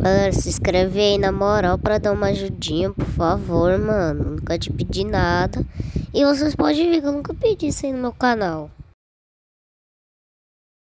Galera, se inscreve aí na moral pra dar uma ajudinha, por favor, mano. Nunca te pedi nada. E vocês podem ver que eu nunca pedi isso aí no meu canal.